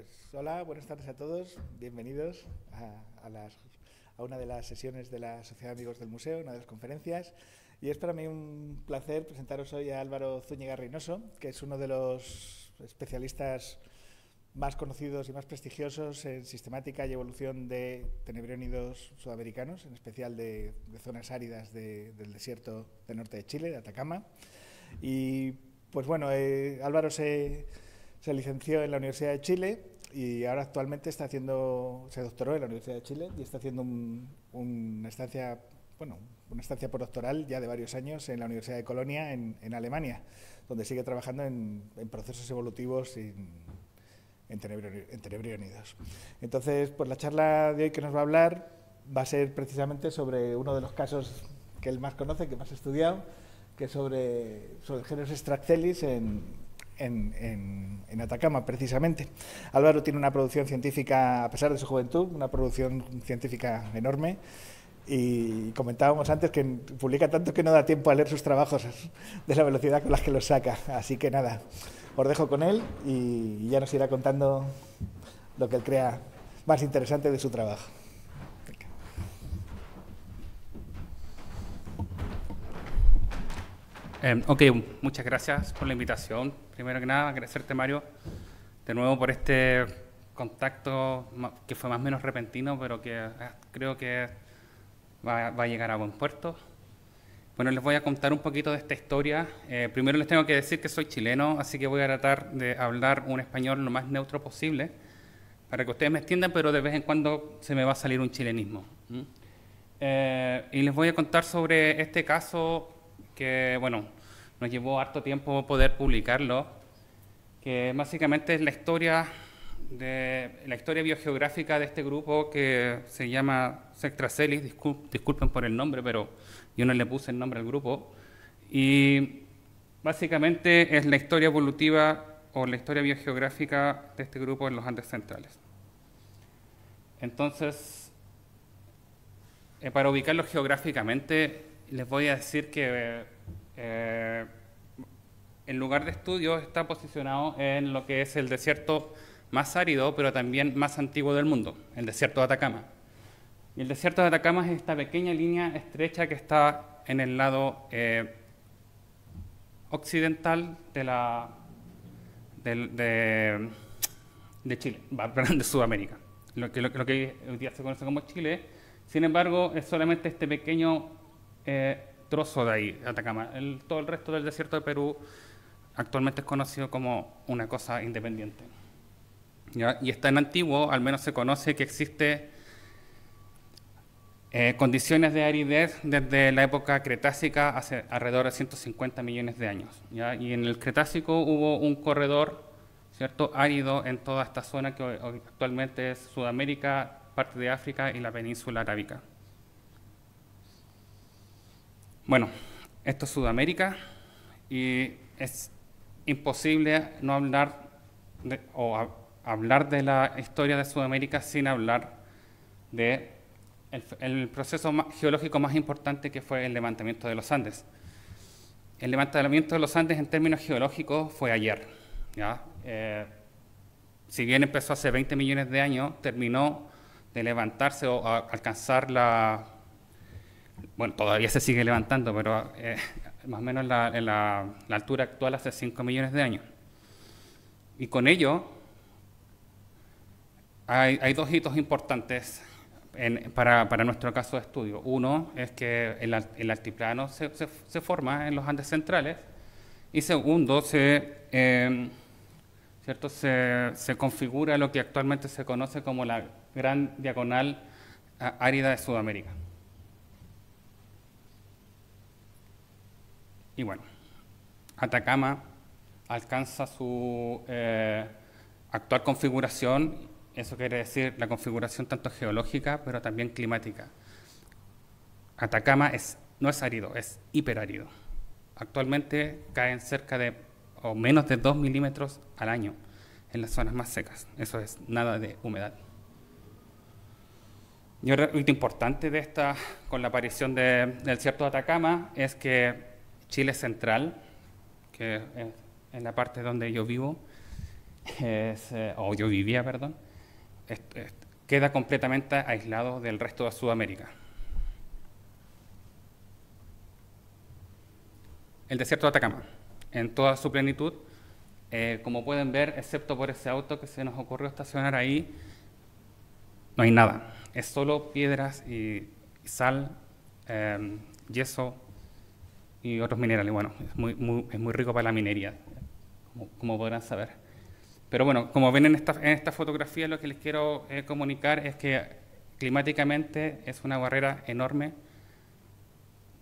pues hola, buenas tardes a todos, bienvenidos a, una de las sesiones de la Sociedad de Amigos del Museo, una de las conferencias. Y es para mí un placer presentaros hoy a Álvaro Zúñiga Reynoso, que es uno de los especialistas más conocidos y más prestigiosos en sistemática y evolución de tenebriónidos sudamericanos, en especial de, zonas áridas del desierto del norte de Chile, de Atacama. Y pues bueno, eh, Álvaro se se licenció en la Universidad de Chile y ahora actualmente está haciendo, se doctoró en la Universidad de Chile y está haciendo una estancia, bueno, una estancia postdoctoral ya de varios años en la Universidad de Colonia en, Alemania, donde sigue trabajando en, procesos evolutivos en, tenebriónidos. Entonces, pues la charla de hoy que nos va a hablar va a ser precisamente sobre uno de los casos que él más conoce, que más ha estudiado, que es sobre, sobre géneros extracelis en, en, Atacama, precisamente. Álvaro tiene una producción científica, a pesar de su juventud, una producción científica enorme. Y comentábamos antes que publica tanto que no da tiempo a leer sus trabajos de la velocidad con la que los saca. Así que nada, os dejo con él y ya nos irá contando lo que él crea más interesante de su trabajo. Eh, ok, muchas gracias por la invitación. Primero que nada, agradecerte, Mario, de nuevo por este contacto que fue más o menos repentino, pero que eh, creo que va, a llegar a buen puerto. Bueno, les voy a contar un poquito de esta historia. Eh, primero les tengo que decir que soy chileno, así que voy a tratar de hablar un español lo más neutro posible para que ustedes me entiendan, pero de vez en cuando se me va a salir un chilenismo. y les voy a contar sobre este caso que, bueno, nos llevó harto tiempo poder publicarlo, que básicamente es la historia de la historia biogeográfica de este grupo que se llama Sectracelis, disculpen por el nombre, pero yo no le puse el nombre al grupo, y básicamente es la historia evolutiva o la historia biogeográfica de este grupo en los Andes centrales. Entonces, eh, para ubicarlo geográficamente, les voy a decir que el lugar de estudio está posicionado en lo que es el desierto más árido, pero también más antiguo del mundo, el desierto de Atacama. Y el desierto de Atacama es esta pequeña línea estrecha que está en el lado eh, occidental de, Chile, de Sudamérica, lo que, lo, que hoy día se conoce como Chile. Sin embargo, es solamente este pequeño eh, trozo de ahí, Atacama. todo el resto del desierto de Perú actualmente es conocido como una cosa independiente. Y es tan antiguo, al menos se conoce que existe eh, condiciones de aridez desde la época cretácica hace alrededor de 150 millones de años. Y en el cretácico hubo un corredor cierto árido en toda esta zona que actualmente es Sudamérica, parte de África y la península arábica. Bueno, esto es Sudamérica y es imposible no hablar de, o hablar de la historia de Sudamérica sin hablar de el, proceso geológico más importante que fue el levantamiento de los Andes. El levantamiento de los Andes en términos geológicos fue ayer. Eh, si bien empezó hace 20 millones de años, terminó de levantarse o alcanzar la, bueno, todavía se sigue levantando, pero eh, más o menos en la, altura actual hace 5 millones de años. Y con ello hay, dos hitos importantes para, nuestro caso de estudio. Uno es que el, altiplano se, forma en los Andes centrales y segundo, se, em, ¿cierto? Se, se configura lo que actualmente se conoce como la gran diagonal árida de Sudamérica. Y bueno, Atacama alcanza su eh, actual configuración, eso quiere decir la configuración tanto geológica, pero también climática. Atacama es, no es árido, es hiperárido. Actualmente caen cerca de o menos de 2 milímetros al año en las zonas más secas. Eso es nada de humedad. Y otro importante de esta, con la aparición del desierto de Atacama, es que Chile Central, que es en la parte donde yo vivo, eh, o yo vivía, perdón, queda completamente aislado del resto de Sudamérica. El desierto de Atacama, en toda su plenitud, eh, como pueden ver, excepto por ese auto que se nos ocurrió estacionar ahí, no hay nada. Es solo piedras y, sal, em, yeso y otros minerales. Bueno, es muy, es muy rico para la minería, como podrán saber. Pero bueno, como ven en esta, en esta fotografía, lo que les quiero eh, comunicar es que climáticamente es una barrera enorme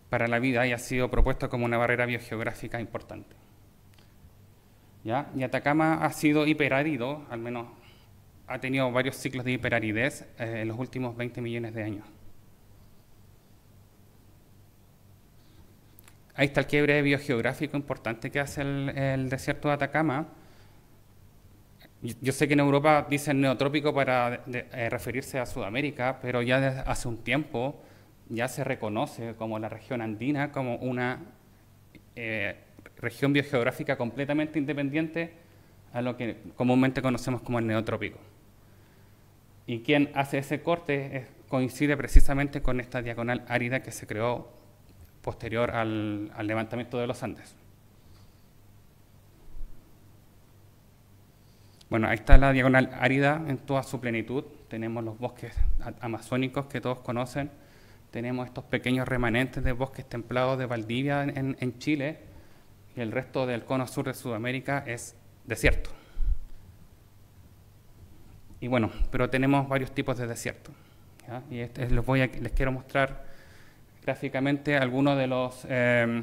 para la vida y ha sido propuesto como una barrera biogeográfica importante. ¿Ya? Y Atacama ha sido hiperarido, al menos ha tenido varios ciclos de hiperaridez eh, en los últimos 20 millones de años. Ahí está el quiebre biogeográfico importante que hace el, desierto de Atacama, yo sé que en Europa dicen neotrópico para eh, referirse a Sudamérica, pero ya desde hace un tiempo ya se reconoce como la región andina como una eh, región biogeográfica completamente independiente a lo que comúnmente conocemos como el neotrópico. Y quien hace ese corte coincide precisamente con esta diagonal árida que se creó posterior al levantamiento de los Andes. Bueno, ahí está la diagonal árida en toda su plenitud. Tenemos los bosques amazónicos que todos conocen. Tenemos estos pequeños remanentes de bosques templados de Valdivia en, Chile. Y el resto del cono sur de Sudamérica es desierto. Y bueno, pero tenemos varios tipos de desierto. Y este, les, voy a, les quiero mostrar gráficamente algunos de los... Eh,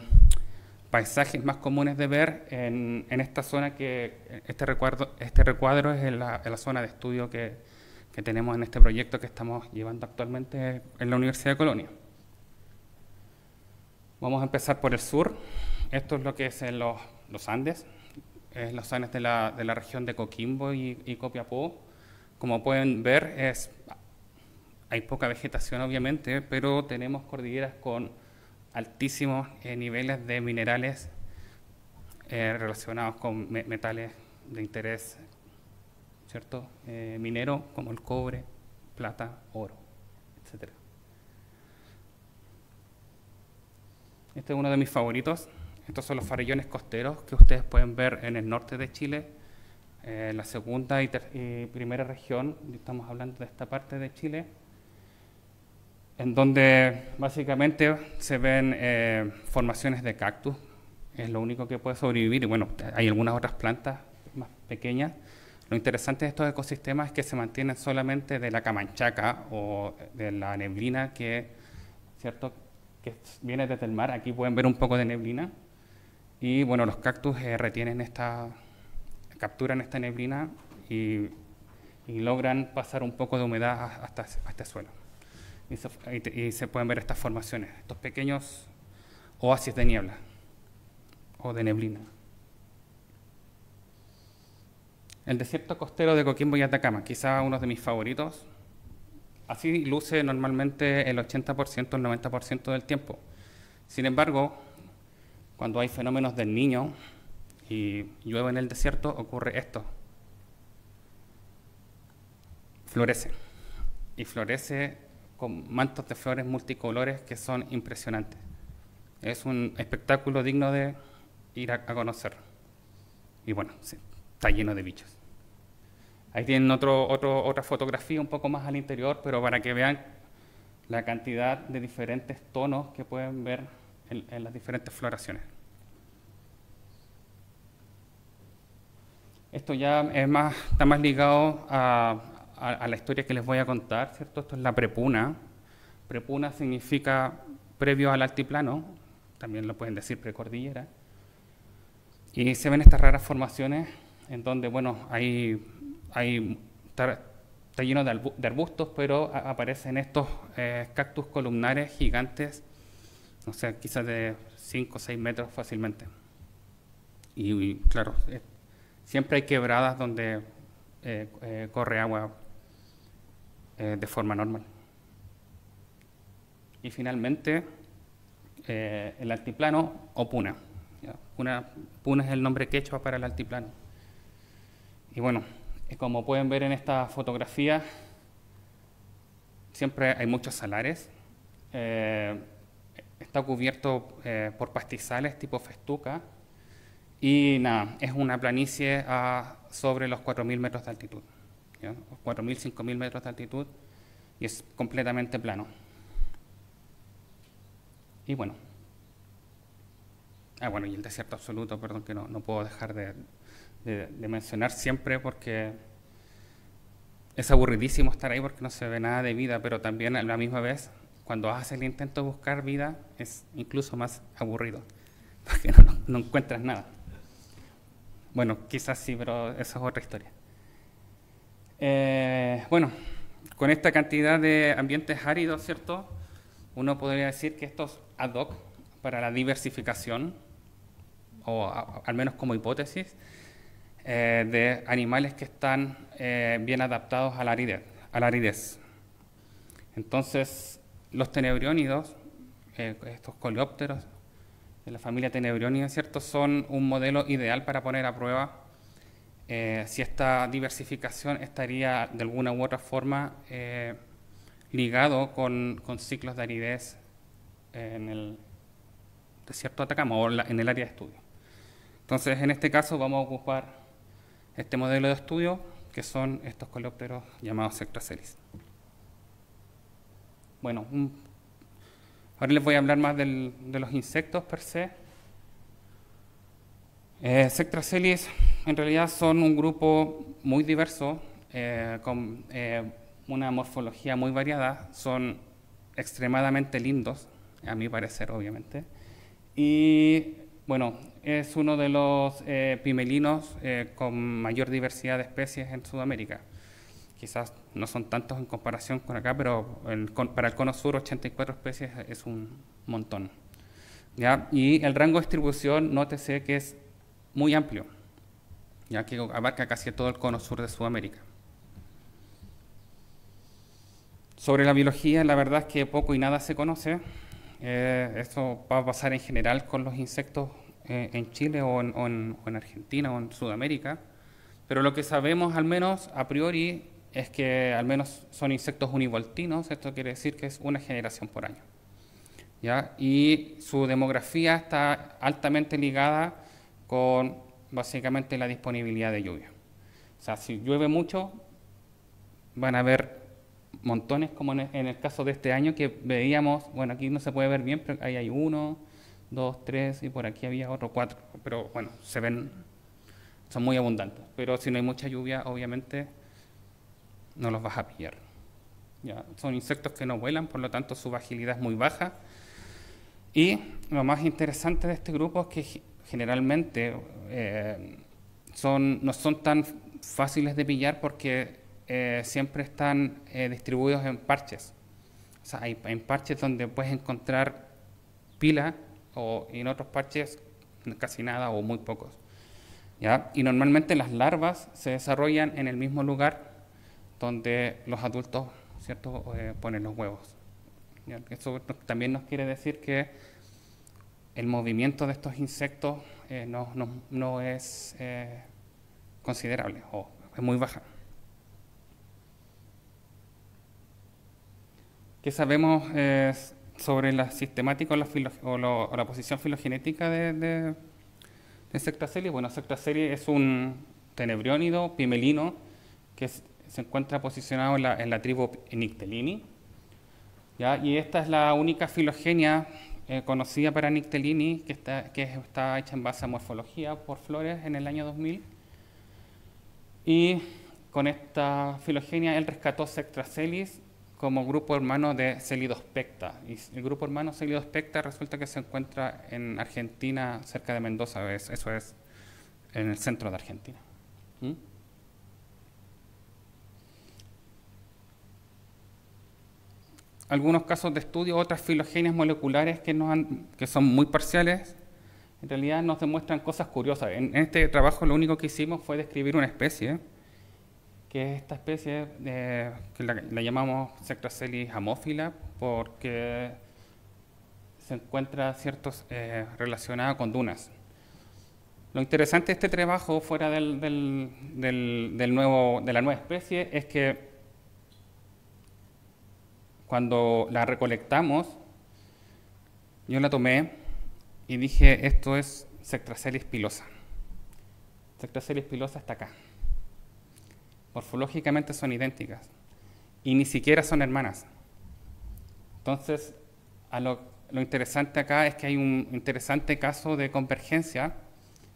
paisajes más comunes de ver en, esta zona que este recuadro, este recuadro es en la, zona de estudio que, tenemos en este proyecto que estamos llevando actualmente en la Universidad de Colonia. Vamos a empezar por el sur. Esto es lo que es en los, Andes, es los Andes de la, región de Coquimbo y, y, Copiapó. Como pueden ver, es, hay poca vegetación obviamente, pero tenemos cordilleras con altísimos eh, niveles de minerales eh, relacionados con metales de interés ¿cierto? Eh, minero como el cobre, plata, oro, etc. Este es uno de mis favoritos. Estos son los farellones costeros que ustedes pueden ver en el norte de Chile, en la segunda y primera región, estamos hablando de esta parte de Chile, en donde básicamente se ven eh, formaciones de cactus, es lo único que puede sobrevivir, y bueno, hay algunas otras plantas más pequeñas. Lo interesante de estos ecosistemas es que se mantienen solamente de la camanchaca o de la neblina que, ¿cierto? que viene desde el mar. Aquí pueden ver un poco de neblina. Y bueno, los cactus eh, retienen esta, capturan esta neblina y, y, logran pasar un poco de humedad hasta, hasta este suelo y se, pueden ver estas formaciones, estos pequeños oasis de niebla o de neblina. El desierto costero de Coquimbo y Atacama, quizá uno de mis favoritos. Así luce normalmente el 80%, el 90% del tiempo. Sin embargo, cuando hay fenómenos del niño y llueve en el desierto, ocurre esto. Florece. Y florece con mantos de flores multicolores que son impresionantes. Es un espectáculo digno de ir a, conocer. Y bueno, está lleno de bichos. Ahí tienen otro, otra fotografía un poco más al interior, pero para que vean la cantidad de diferentes tonos que pueden ver en, las diferentes floraciones. Esto ya es más, está más ligado a, a, la historia que les voy a contar, ¿cierto? Esto es la prepuna. Prepuna significa previo al altiplano, también lo pueden decir precordillera. Y se ven estas raras formaciones en donde, bueno, hay, hay está, lleno de, arbustos, pero aparecen estos eh, cactus columnares gigantes, no sé, quizás de 5 o 6 metros fácilmente. Y, claro, siempre hay quebradas donde eh, eh, corre agua eh, de forma normal. Y finalmente, eh, el altiplano o puna. Puna. es el nombre quechua para el altiplano. Y bueno, como pueden ver en esta fotografía, siempre hay muchos salares. Eh, está cubierto eh, por pastizales tipo festuca. Y nada, es una planicie a sobre los 4.000 metros de altitud. 4.000, 5.000 metros de altitud y es completamente plano. Y bueno, ah, bueno, y el desierto absoluto, perdón, que no, no puedo dejar de, de, mencionar siempre porque es aburridísimo estar ahí porque no se ve nada de vida, pero también a la misma vez, cuando haces el intento de buscar vida, es incluso más aburrido, porque no, no encuentras nada. Bueno, quizás sí, pero eso es otra historia. Eh, bueno, con esta cantidad de ambientes áridos, ¿cierto? Uno podría decir que esto es ad hoc para la diversificación, o al menos como hipótesis, eh, de animales que están eh, bien adaptados a la, aridez, a la aridez. Entonces, los tenebriónidos, estos coleópteros de la familia tenebrionida, ¿cierto? son un modelo ideal para poner a prueba eh, si esta diversificación estaría de alguna u otra forma eh, ligado con, ciclos de aridez en el desierto de Atacama o en el área de estudio. Entonces, en este caso vamos a ocupar este modelo de estudio, que son estos coleópteros llamados Sectracelis. Bueno, ahora les voy a hablar más de los insectos per se. Eh, Sectracelis en realidad son un grupo muy diverso, eh, con eh, una morfología muy variada, son extremadamente lindos, a mi parecer, obviamente. Y bueno, es uno de los eh, pimelinos con mayor diversidad de especies en Sudamérica. Quizás no son tantos en comparación con acá, pero para el cono sur 84 especies es un montón. ¿ya? Y el rango de distribución, nótese que es muy amplio ya que abarca casi todo el cono sur de Sudamérica. Sobre la biología, la verdad es que poco y nada se conoce. Eh, esto va a pasar en general con los insectos eh, en Chile o en, Argentina o en Sudamérica. Pero lo que sabemos, al menos a priori, es que al menos son insectos univoltinos. Esto quiere decir que es una generación por año. ¿ya? Y su demografía está altamente ligada con básicamente la disponibilidad de lluvia. O sea, si llueve mucho, van a haber montones, como en el caso de este año que veíamos, bueno, aquí no se puede ver bien, pero ahí hay uno, dos, tres, y por aquí había otro, cuatro, pero bueno, se ven, son muy abundantes. Pero si no hay mucha lluvia, obviamente no los vas a pillar. Ya, son insectos que no vuelan, por lo tanto su agilidad es muy baja. Y lo más interesante de este grupo es que generalmente eh, son, no son tan fáciles de pillar porque eh, siempre están eh, distribuidos en parches. O sea, hay en parches donde puedes encontrar pila o en otros parches casi nada o muy pocos. ¿ya? Y normalmente las larvas se desarrollan en el mismo lugar donde los adultos ¿cierto? ponen los huevos. Eso también nos quiere decir que el movimiento de estos insectos eh, no, no, no, es eh, considerable o es muy baja. ¿Qué sabemos eh, sobre la sistemática o la, o, la posición filogenética de, de, de Bueno, Sectracelia es un tenebriónido pimelino que se encuentra posicionado en la, tribu Nictelini. ¿ya? Y esta es la única filogenia eh, conocida para Nictelini, que está, que está hecha en base a morfología por Flores en el año 2000. Y con esta filogenia él rescató Sectracelis como grupo hermano de Celidospecta. Y el grupo hermano Celidospecta resulta que se encuentra en Argentina, cerca de Mendoza, eso es en el centro de Argentina. ¿Mm? Algunos casos de estudio, otras filogenias moleculares que, que son muy parciales, en realidad nos demuestran cosas curiosas. En, este trabajo lo único que hicimos fue describir una especie, que es esta especie de, que la, llamamos Sectracelis amófila, porque se encuentra ciertos eh, relacionada con dunas. Lo interesante de este trabajo, fuera del, del, nuevo, de la nueva especie, es que cuando la recolectamos, yo la tomé y dije, esto es Sectracelis pilosa. Sectracelis pilosa está acá. Morfológicamente son idénticas y ni siquiera son hermanas. Entonces, lo, lo interesante acá es que hay un interesante caso de convergencia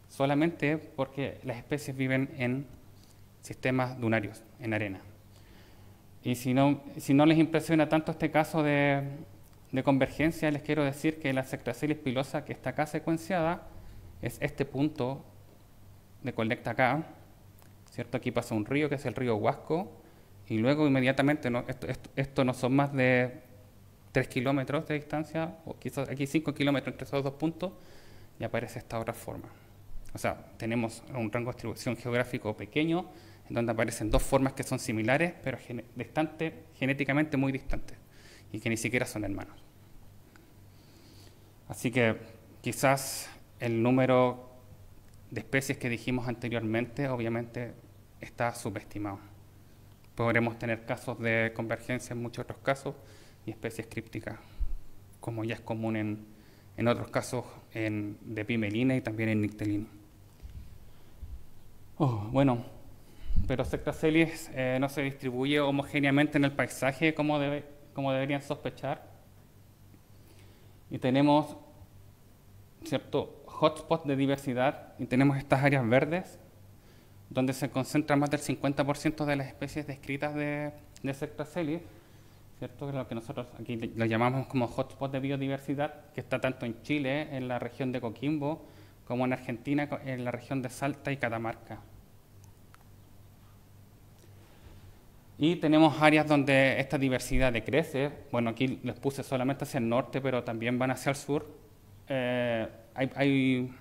solamente porque las especies viven en sistemas dunarios, en arena. Y si no, si no les impresiona tanto este caso de, convergencia, les quiero decir que la sectracelis pilosa que está acá secuenciada es este punto de colecta acá, ¿cierto? Aquí pasa un río que es el río Huasco, y luego inmediatamente, no, esto, esto, no son más de 3 kilómetros de distancia, o quizás aquí 5 kilómetros entre esos dos puntos, y aparece esta otra forma. O sea, tenemos un rango de distribución geográfico pequeño, donde aparecen dos formas que son similares, pero distantes, genéticamente muy distantes, y que ni siquiera son hermanos. Así que quizás el número de especies que dijimos anteriormente, obviamente, está subestimado. Podremos tener casos de convergencia en muchos otros casos y especies crípticas, como ya es común en, otros casos en, de pimelina y también en nictelina. Oh, bueno, pero Sectacelis eh, no se distribuye homogéneamente en el paisaje como, debe, como deberían sospechar. Y tenemos cierto hotspots de diversidad y tenemos estas áreas verdes donde se concentra más del 50% de las especies descritas de, de Sectacelis, ¿cierto? lo que nosotros aquí lo llamamos como hotspot de biodiversidad, que está tanto en Chile, en la región de Coquimbo, como en Argentina, en la región de Salta y Catamarca. Y tenemos áreas donde esta diversidad decrece. Bueno, aquí les puse solamente hacia el norte, pero también van hacia el sur. Eh, hay, hay,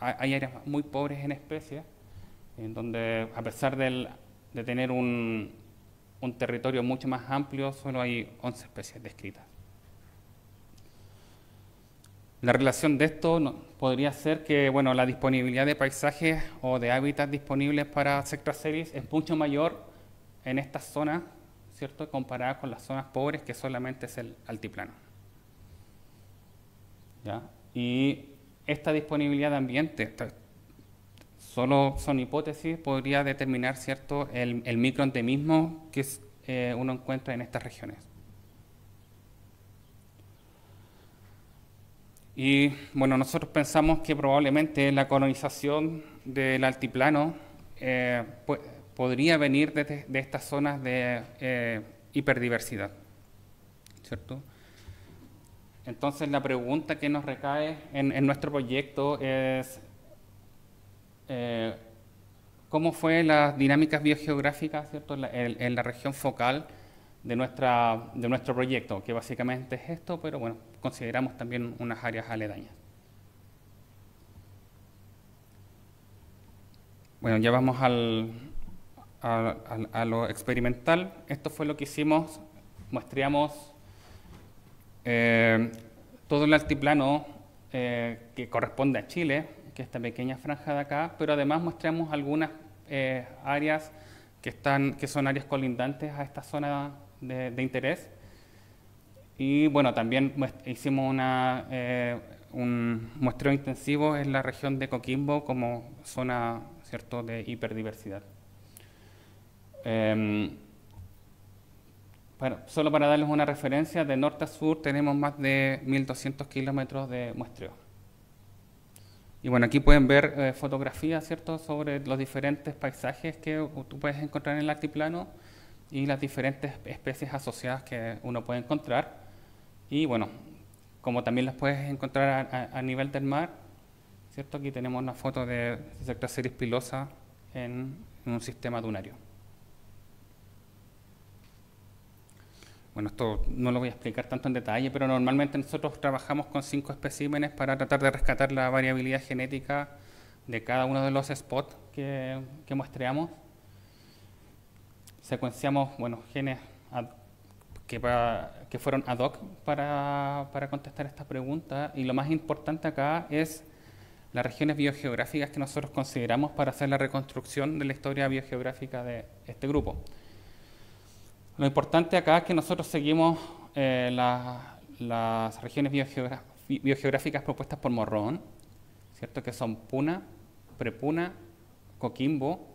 hay, áreas muy pobres en especies, en donde a pesar del, de tener un, un, territorio mucho más amplio, solo hay 11 especies descritas. La relación de esto podría ser que bueno, la disponibilidad de paisajes o de hábitats disponibles para Sectraceris es mucho mayor en estas zonas, ¿cierto? Comparadas con las zonas pobres, que solamente es el altiplano. ¿Ya? Y esta disponibilidad de ambiente, solo son hipótesis, podría determinar, ¿cierto?, el, el que eh, uno encuentra en estas regiones. Y bueno, nosotros pensamos que probablemente la colonización del altiplano eh, podría venir de, estas zonas de eh, hiperdiversidad. ¿Cierto? Entonces la pregunta que nos recae en, nuestro proyecto es eh, cómo fue las dinámicas biogeográficas ¿cierto? En, la, región focal de, nuestra, de nuestro proyecto, que básicamente es esto, pero bueno, consideramos también unas áreas aledañas. Bueno, ya vamos al, a, lo experimental, esto fue lo que hicimos, muestreamos eh, todo el altiplano eh, que corresponde a Chile, que es esta pequeña franja de acá, pero además mostramos algunas eh, áreas que, están, que son áreas colindantes a esta zona de, de interés. Y bueno, también hicimos una, un muestreo intensivo en la región de Coquimbo como zona ¿cierto? de hiperdiversidad. Em, solo para darles una referencia, de norte a sur tenemos más de 1.200 kilómetros de muestreo. Y bueno, aquí pueden ver eh, fotografías, ¿cierto?, sobre los diferentes paisajes que tú puedes encontrar en el altiplano y las diferentes especies asociadas que uno puede encontrar. Y bueno, como también las puedes encontrar a, nivel del mar, ¿cierto? Aquí tenemos una foto de Sectaceris pilosa en un sistema dunario. Bueno, esto no lo voy a explicar tanto en detalle, pero normalmente nosotros trabajamos con cinco especímenes para tratar de rescatar la variabilidad genética de cada uno de los spots que, muestreamos. Secuenciamos bueno, genes que, que, fueron ad hoc para, para, contestar esta pregunta y lo más importante acá es las regiones biogeográficas que nosotros consideramos para hacer la reconstrucción de la historia biogeográfica de este grupo. Lo importante acá es que nosotros seguimos eh, las regiones biogeográficas propuestas por Morrón, ¿cierto? que son Puna, Prepuna, Coquimbo,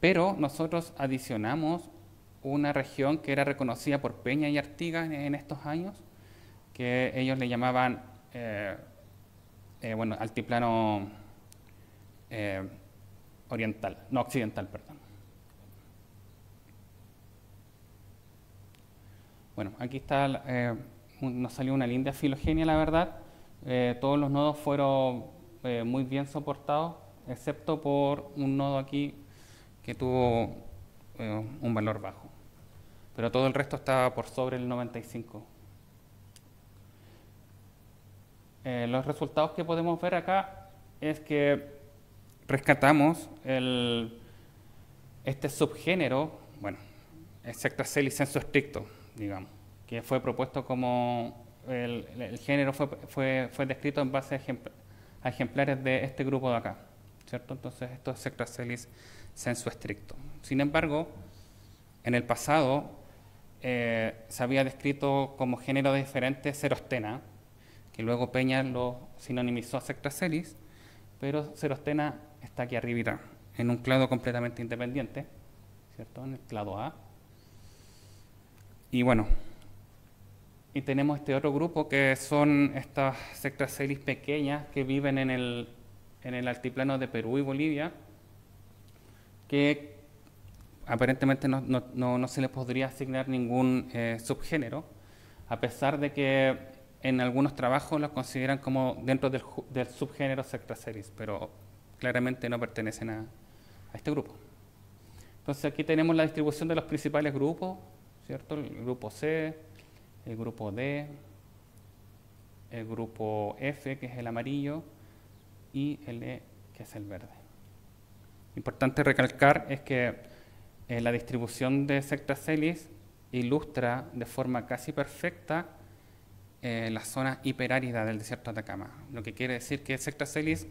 pero nosotros adicionamos una región que era reconocida por Peña y Artigas en, estos años, que ellos le llamaban, eh, eh, bueno, altiplano oriental, no occidental, perdón. Bueno, aquí está, eh, nos salió una linda filogenia, la verdad. Eh, todos los nodos fueron eh, muy bien soportados, excepto por un nodo aquí que tuvo un valor bajo. Pero todo el resto estaba por sobre el 95. los resultados que podemos ver acá es que rescatamos el, este subgénero, bueno, y licenso estricto, digamos, que fue propuesto como el, género fue, fue, fue, descrito en base a, ejemplares de este grupo de acá, ¿cierto? Entonces esto es Sectracelis sensu estricto. Sin embargo, en el pasado eh, se había descrito como género diferente Cerostena, que luego Peña lo sinonimizó a Sectracelis, pero Cerostena está aquí arriba, en un clado completamente independiente, ¿cierto? En el clado A y bueno, y tenemos este otro grupo que son estas sectracelis pequeñas que viven en el, en el altiplano de Perú y Bolivia, que aparentemente no, no, no, se les podría asignar ningún eh, subgénero, a pesar de que en algunos trabajos los consideran como dentro del, subgénero Sectracelis, pero claramente no pertenecen a, a este grupo. Entonces aquí tenemos la distribución de los principales grupos, ¿cierto? El grupo C, el grupo D, el grupo F, que es el amarillo, y el E, que es el verde. Importante recalcar es que eh, la distribución de Sectracelis ilustra de forma casi perfecta eh, la zona hiperárida del desierto de Atacama, lo que quiere decir que Sectracelis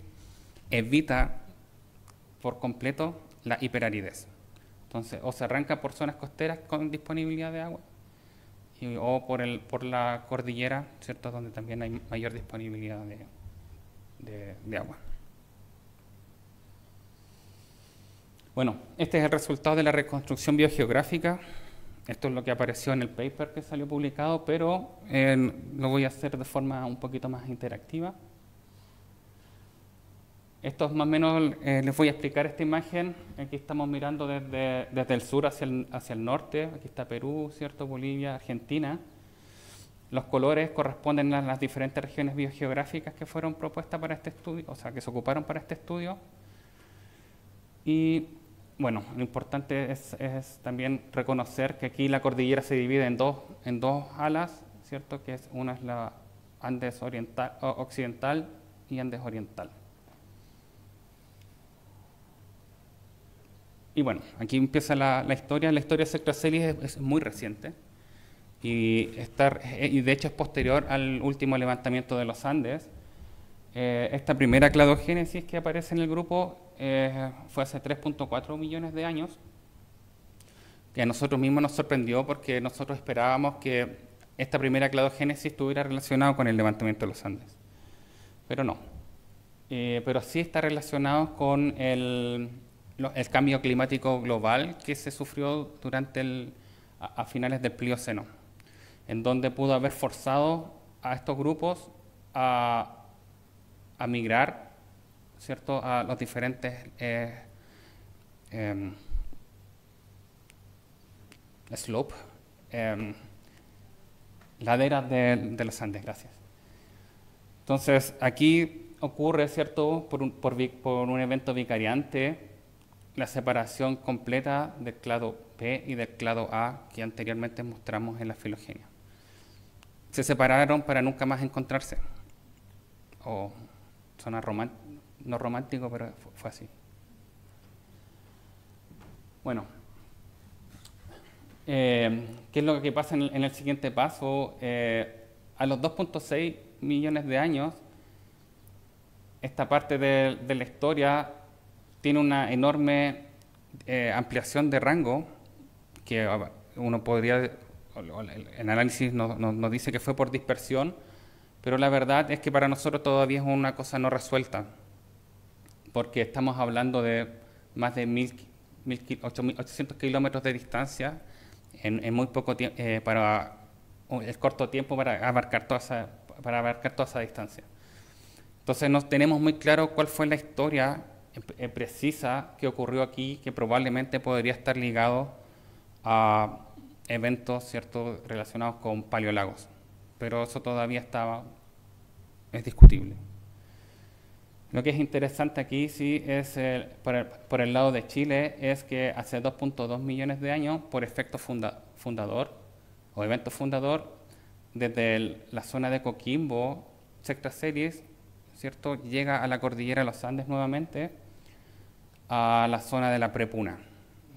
evita por completo la hiperaridez. Entonces, o se arranca por zonas costeras con disponibilidad de agua, o por, el, por la cordillera, ¿cierto? donde también hay mayor disponibilidad de, de, agua. Bueno, este es el resultado de la reconstrucción biogeográfica. Esto es lo que apareció en el paper que salió publicado, pero eh, lo voy a hacer de forma un poquito más interactiva. Esto es más o menos, eh, les voy a explicar esta imagen. Aquí estamos mirando desde, el sur hacia el, norte. Aquí está Perú, ¿cierto? Bolivia, Argentina. Los colores corresponden a las diferentes regiones biogeográficas que fueron propuestas para este estudio, o sea, que se ocuparon para este estudio. Y bueno, lo importante es, es también reconocer que aquí la cordillera se divide en dos, en dos alas, ¿cierto? Que es, una es la Andes oriental, occidental y Andes oriental. Y bueno, aquí empieza la, historia. La historia de Sectracelis es, muy reciente y, estar, y de hecho es posterior al último levantamiento de los Andes. Eh, esta primera cladogénesis que aparece en el grupo eh, fue hace 3.4 millones de años, que a nosotros mismos nos sorprendió porque nosotros esperábamos que esta primera cladogénesis estuviera relacionada con el levantamiento de los Andes, pero no. Eh, pero sí está relacionado con el, el cambio climático global que se sufrió durante el, a, finales del Plioceno, en donde pudo haber forzado a estos grupos a, migrar ¿cierto? a los diferentes eh, eh, slope, em, laderas de, los Andes. Gracias. Entonces, aquí ocurre, ¿cierto?, por un, por un evento vicariante la separación completa del clado P y del clado A que anteriormente mostramos en la filogenia. Se separaron para nunca más encontrarse. O suena no romántico, pero fue así. Bueno, eh, ¿qué es lo que pasa en el, siguiente paso? Eh, a los 2.6 millones de años, esta parte de, la historia tiene una enorme eh, ampliación de rango que ah, uno podría, el análisis nos, dice que fue por dispersión, pero la verdad es que para nosotros todavía es una cosa no resuelta, porque estamos hablando de más de 800 kilómetros de distancia en, muy poco tiempo, eh, para el corto tiempo para abarcar toda esa, para abarcar toda esa distancia. Entonces no tenemos muy claro cuál fue la historia precisa que ocurrió aquí, que probablemente podría estar ligado a eventos ¿cierto? relacionados con paleolagos. Pero eso todavía estaba, es discutible. Lo que es interesante aquí, sí, es por, el, por, el, lado de Chile, es que hace 2.2 millones de años, por efecto fundador o evento fundador, desde la zona de Coquimbo, Sectra Series, ¿cierto? llega a la cordillera de los Andes nuevamente, a la zona de la Prepuna.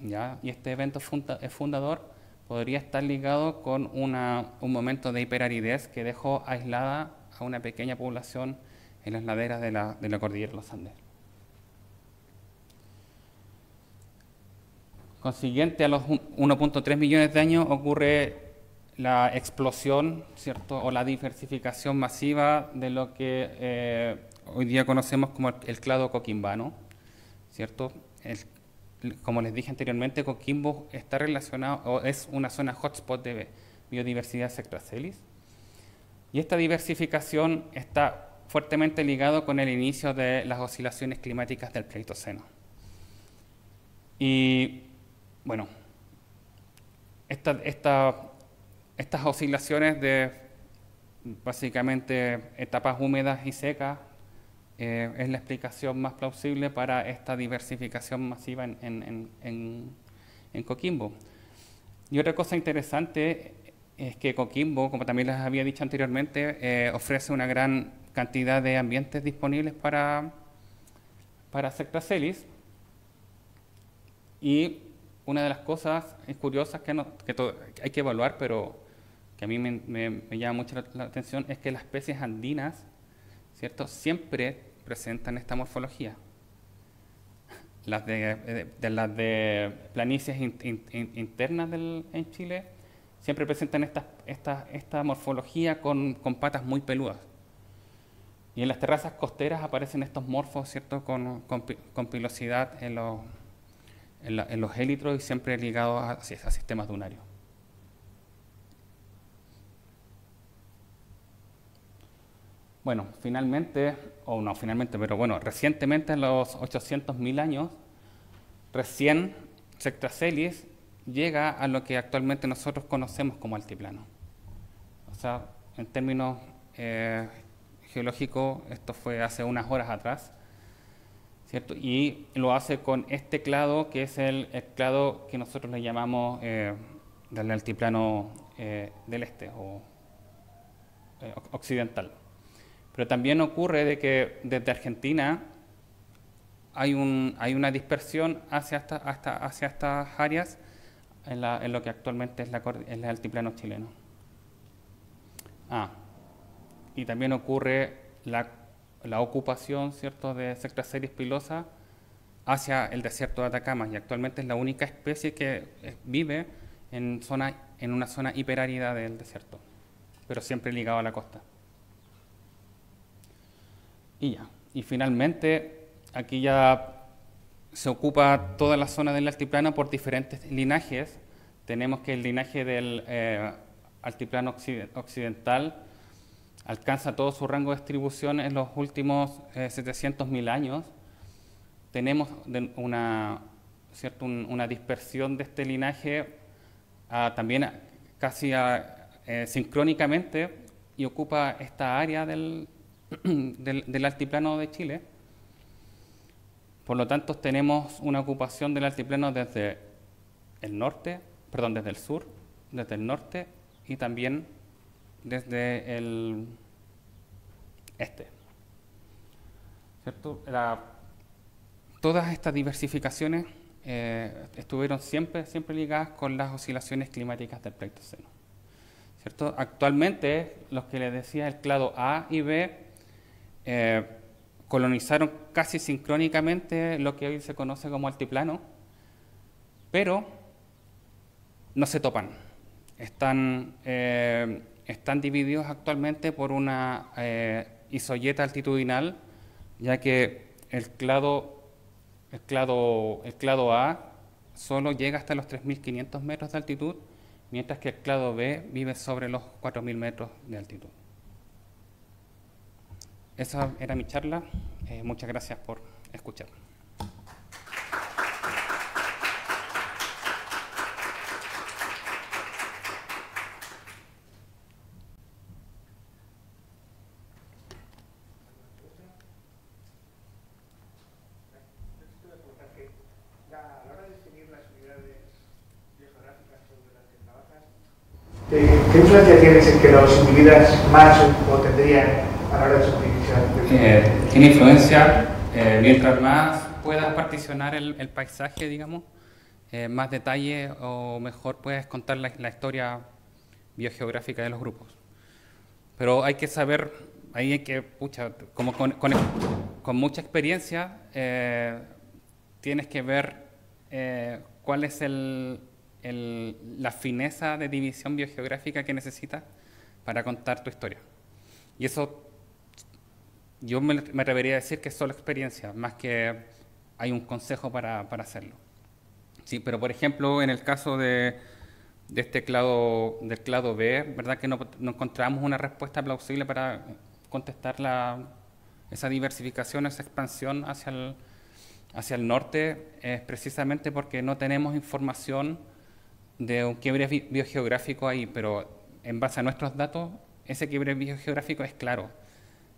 ¿ya? Y este evento fundador podría estar ligado con una, un momento de hiperaridez que dejó aislada a una pequeña población en las laderas de la, de la cordillera de los Andes. Consiguiente a los 1.3 millones de años ocurre la explosión, ¿cierto? O la diversificación masiva de lo que eh, hoy día conocemos como el, clado coquimbano, ¿cierto? como les dije anteriormente, Coquimbo está relacionado, o es una zona hotspot de biodiversidad sectracelis, y esta diversificación está fuertemente ligado con el inicio de las oscilaciones climáticas del Pleistoceno. Y bueno, esta, esta estas oscilaciones de básicamente etapas húmedas y secas eh, es la explicación más plausible para esta diversificación masiva en, Coquimbo. Y otra cosa interesante es que Coquimbo, como también les había dicho anteriormente, eh, ofrece una gran cantidad de ambientes disponibles para, para Sectracelis y una de las cosas curiosas que, que hay que evaluar, pero que a mí me, llama mucho la, atención es que las especies andinas, ¿cierto? Siempre presentan esta morfología. Las de, las de planicies internas en Chile siempre presentan esta, esta, esta morfología con, con, patas muy peludas. Y en las terrazas costeras aparecen estos morfos, ¿cierto? Con, con, pilosidad en los, en, los élitros y siempre ligados a, a sistemas dunarios. Bueno, finalmente, o no finalmente, pero bueno, recientemente en los 800.000 años, recién Sectracelis llega a lo que actualmente nosotros conocemos como altiplano. O sea, en términos eh, geológicos, esto fue hace unas horas atrás, ¿cierto? Y lo hace con este clado, que es el, clado que nosotros le llamamos eh, del altiplano eh, del este o occidental. Pero también ocurre de que desde Argentina hay, un, una dispersión hacia, estas áreas en, lo que actualmente es, la, el altiplano chileno. Ah, y también ocurre la, ocupación ¿cierto? de Sectraceris pilosa hacia el desierto de Atacama y actualmente es la única especie que eh, vive en, zona, en una zona hiperárida del desierto, pero siempre ligado a la costa. Y ya. Y finalmente, aquí ya se ocupa toda la zona del altiplano por diferentes linajes. Tenemos que el linaje del eh, altiplano occidental alcanza todo su rango de distribución en los últimos 700.000 eh, años. Tenemos una, ¿cierto? una dispersión de este linaje también casi eh, sincrónicamente y ocupa esta área del, del, altiplano de Chile. Por lo tanto, tenemos una ocupación del altiplano desde el norte, perdón, desde el sur, desde el norte y también desde el este. ¿Cierto? todas estas diversificaciones eh, estuvieron siempre, siempre ligadas con las oscilaciones climáticas del Pleistoceno. ¿Cierto? Actualmente, los que les decía el clado A y B eh, colonizaron casi sincrónicamente lo que hoy se conoce como altiplano, pero no se topan. Están, eh, están divididos actualmente por una eh, isoyeta altitudinal, ya que el clado, el, clado, el clado A solo llega hasta los 3.500 metros de altitud, mientras que el clado B vive sobre los 4.000 metros de altitud. Esa era mi charla. Eh, muchas gracias por escuchar. ¿Qué influencia tienes en que los individuos más o tendrían a la hora de su eh, tiene influencia, eh, mientras más puedas particionar el, paisaje, digamos, eh, más detalle o mejor puedes contar la, historia biogeográfica de los grupos. Pero hay que saber, ahí hay que, pucha, como con, con, mucha experiencia, tienes que ver cuál es el, la fineza de división biogeográfica que necesitas para contar tu historia. Y eso yo me, me, atrevería a decir que es solo experiencia, más que hay un consejo para, para hacerlo. Sí, pero por ejemplo, en el caso de, de este clado, del clado B, ¿verdad que no, no, encontramos una respuesta plausible para contestar la, esa diversificación, esa expansión hacia el, hacia el norte? Es precisamente porque no tenemos información de un quiebre biogeográfico ahí, pero en base a nuestros datos, ese quiebre biogeográfico es claro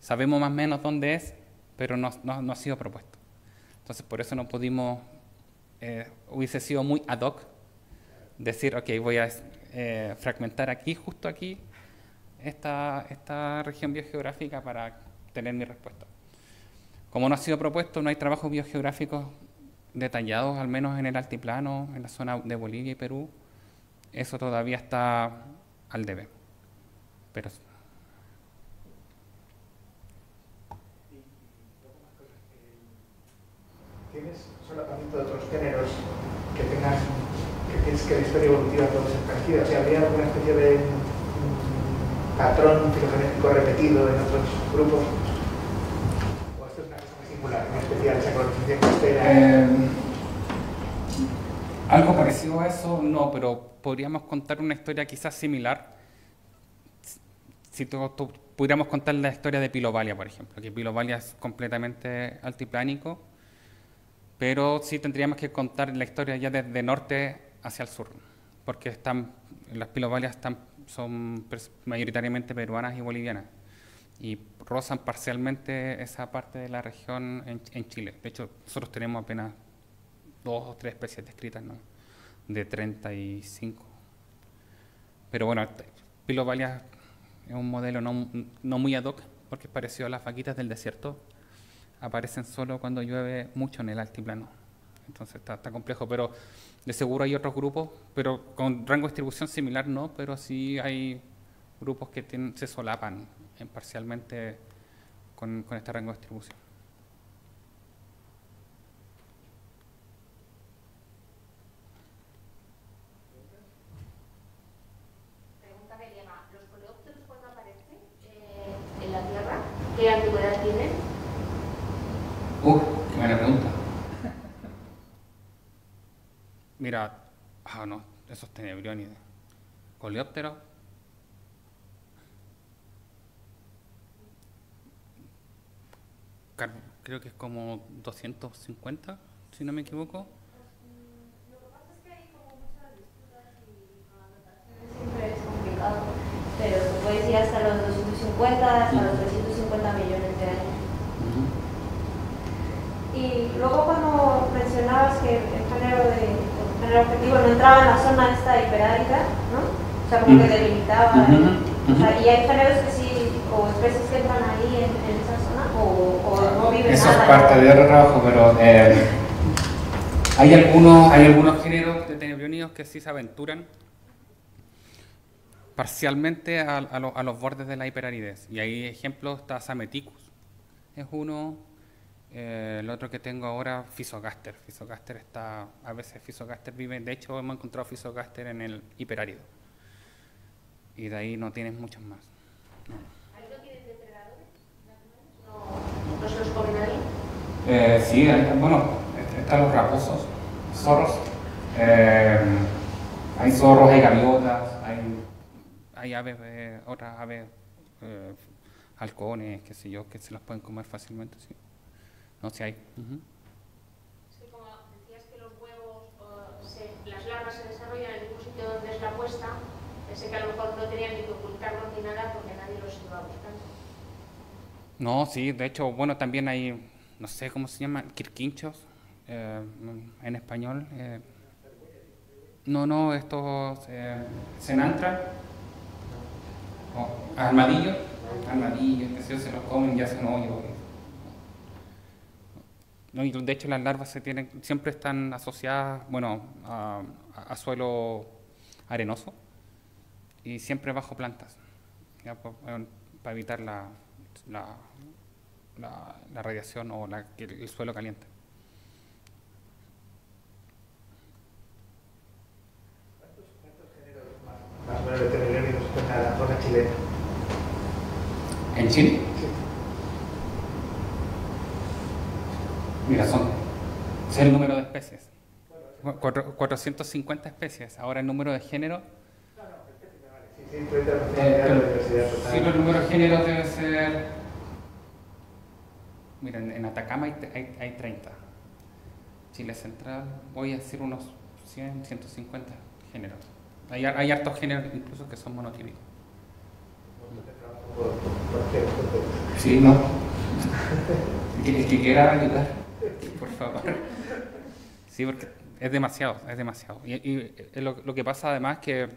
Sabemos más o menos dónde es, pero no, no, ha sido propuesto. Entonces, por eso no pudimos, eh, hubiese sido muy ad hoc decir, ok, voy a eh, fragmentar aquí, justo aquí, esta, esta región biogeográfica para tener mi respuesta. Como no ha sido propuesto, no hay trabajos biogeográficos detallados, al menos en el altiplano, en la zona de Bolivia y Perú. Eso todavía está al debe. Pero solapamiento de otros géneros que tengan, que tienes que la historia evolutiva puede ser parecida. O ¿habría alguna especie de patrón filogenético repetido en otros grupos? ¿O esto es una cosa muy singular, muy especial, esa costera? Eh, algo parecido a eso, no, pero podríamos contar una historia quizás similar. Si tú, pudiéramos contar la historia de Pilovalia, por ejemplo, que Pilovalia es completamente altiplánico pero sí tendríamos que contar la historia ya desde norte hacia el sur, porque están, las pilobalias están, son mayoritariamente peruanas y bolivianas, y rozan parcialmente esa parte de la región en, Chile. De hecho, nosotros tenemos apenas dos o tres especies descritas, ¿no? de 35. Pero bueno, Pilovalia es un modelo no, no muy ad hoc, porque es parecido a las vaquitas del desierto, aparecen solo cuando llueve mucho en el altiplano. Entonces está, complejo, pero de seguro hay otros grupos, pero con rango de distribución similar no, pero sí hay grupos que se solapan en parcialmente con, con este rango de distribución. Mira, ah, no, esos tenebriónidos. Coleóptero. Creo que es como 250, si no me equivoco. Lo que pasa es que hay como muchas disputas y siempre es complicado, pero se puede decir hasta los 250, hasta los 350 millones de años. Y luego cuando mencionabas que el género de el objetivo no entraba en la zona esta hiperárida, ¿no? O sea, como que delimitaba. o sea, y hay géneros que sí, o especies que entran ahí en, esa zona, o, no viven Eso es parte de otro trabajo, pero eh, hay, algunos, hay algunos géneros de tenebrionidos que sí se aventuran parcialmente a, a, los bordes de la hiperaridez. Y ahí ejemplos está Sameticus, es uno, Eh, el otro que tengo ahora, Fisogaster. Fisogaster está, a veces Fisogaster vive, de hecho hemos encontrado Fisogaster en el hiperárido. Y de ahí no tienes muchos más. ¿Ahí no tienes depredadores? ¿No, ¿No se los comen ahí? Eh, sí, bueno, están los raposos, zorros. Eh, hay zorros, hay gaviotas, hay, hay aves, eh, otras aves, eh, halcones, qué sé yo, que se las pueden comer fácilmente, sí. No, sí hay. Uh -huh. Es que como decías que los huevos, se, las larvas se desarrollan en el mismo sitio donde es la puesta, pensé que a lo mejor no tenían ni que ocultarlos ni nada porque nadie los iba buscando. No, sí, de hecho, bueno, también hay, no sé cómo se llaman, quirquinchos, eh, en español. Eh, no, no, estos eh, cenantra, oh, armadillos, armadillos, que se los comen y hacen hoyo. No, y de hecho las larvas se tienen, siempre están asociadas, bueno, a, a suelo arenoso y siempre bajo plantas, ya, para, para evitar la, la, la, la, radiación o la, el, el suelo caliente. más o menos de tenebriones cuenta la zona chilena. ¿En Chile? Sí. Mira, son, es el número de especies. Cuatro, 450 especies. Ahora el número de género. Sí, los números de género debe ser. Mira, en, Atacama hay, hay, hay 30. Chile Central, voy a decir unos 100, 150 géneros. Hay, hay hartos géneros incluso que son monotípicos. Sí, no. El que quiera ayudar, por favor. Sí, porque es demasiado, es demasiado. Y, y, eh, lo, lo que pasa además que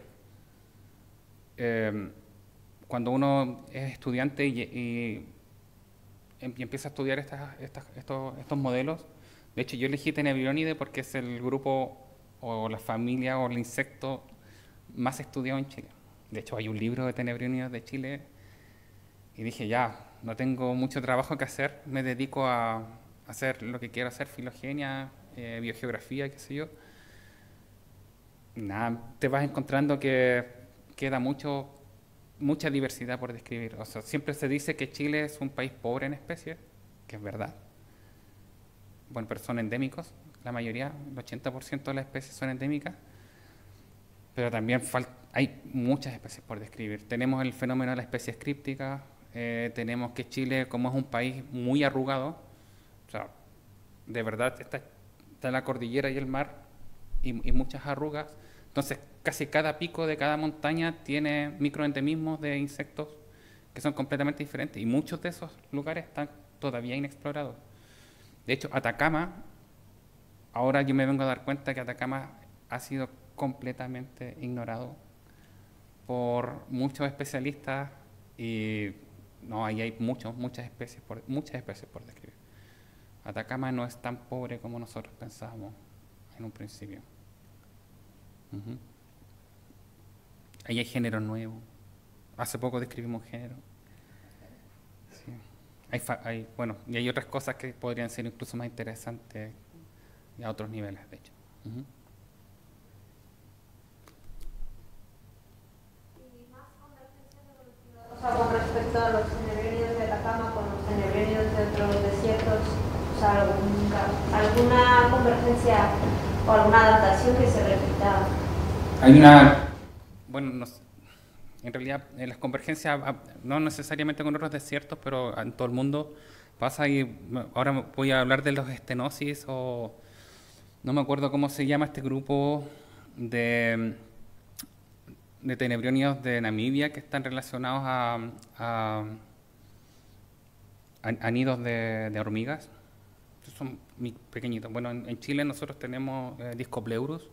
eh, cuando uno es estudiante y, y em- y empieza a estudiar estas, estas- estos, estos modelos, de hecho yo elegí Tenebrionide porque es el grupo o la familia o el insecto más estudiado en Chile. De hecho hay un libro de Tenebrionides de Chile y dije, ya, no tengo mucho trabajo que hacer, me dedico a hacer lo que quiero hacer, filogenia, eh, biogeografía, qué sé yo. Nada, te vas encontrando que queda mucho, mucha diversidad por describir. O sea, siempre se dice que Chile es un país pobre en especies, que es verdad. Bueno, pero son endémicos, la mayoría, el 80% de las especies son endémicas, pero también hay muchas especies por describir. Tenemos el fenómeno de la especie críptica, eh, tenemos que Chile, como es un país muy arrugado, o sea, de verdad está, la cordillera y el mar y, y muchas arrugas, entonces casi cada pico de cada montaña tiene microendemismos de insectos que son completamente diferentes y muchos de esos lugares están todavía inexplorados. De hecho, Atacama, ahora yo me vengo a dar cuenta que Atacama ha sido completamente ignorado por muchos especialistas y no, ahí hay muchos, muchas especies por, muchas especies por describir. Atacama no es tan pobre como nosotros pensábamos en un principio. Ahí hay género nuevo. Hace poco describimos género. Hay, hay- bueno, y hay otras cosas que podrían ser incluso más interesantes y a otros niveles, de hecho. Con respecto a tenebriones de Atacama con los tenebriones de otros desiertos, o sea, alguna, convergencia o alguna adaptación que se repita. Hay una, bueno, no en realidad en las convergencias, ah, no necesariamente con otros desiertos, pero en todo el mundo pasa y ahora voy a hablar de los estenosis o no me acuerdo cómo se llama este grupo de, de tenebrionios de Namibia que están relacionados a, a, nidos de, de hormigas. Son mi- pequeñitos. Bueno, en, Chile nosotros tenemos eh, Discopleurus,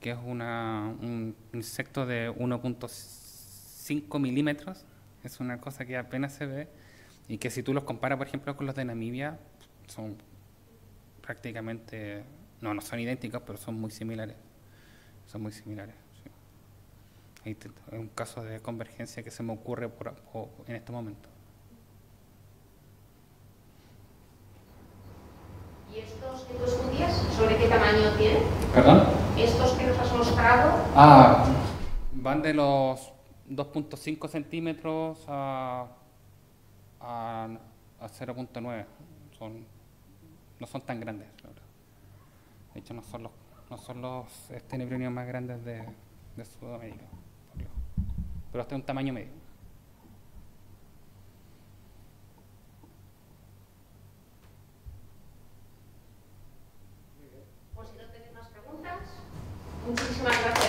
que es una, un insecto de 1.5 milímetros, es una cosa que apenas se ve, y que si tú los comparas, por ejemplo, con los de Namibia, son prácticamente, no, no son idénticos, pero son muy similares. Son muy similares. sí. Es un caso de convergencia que se me ocurre por, por- en este momento. Estudias, ¿sobre qué tamaño tienen? ¿Perdón? Estos que nos has mostrado, Ah, van de los 2.5 centímetros a, a, a 0.9. Son, no son tan grandes, la verdad. De hecho, no son los, no son los este, más grandes de, de Sudamérica. Pero este es un tamaño medio. Não precisa chamar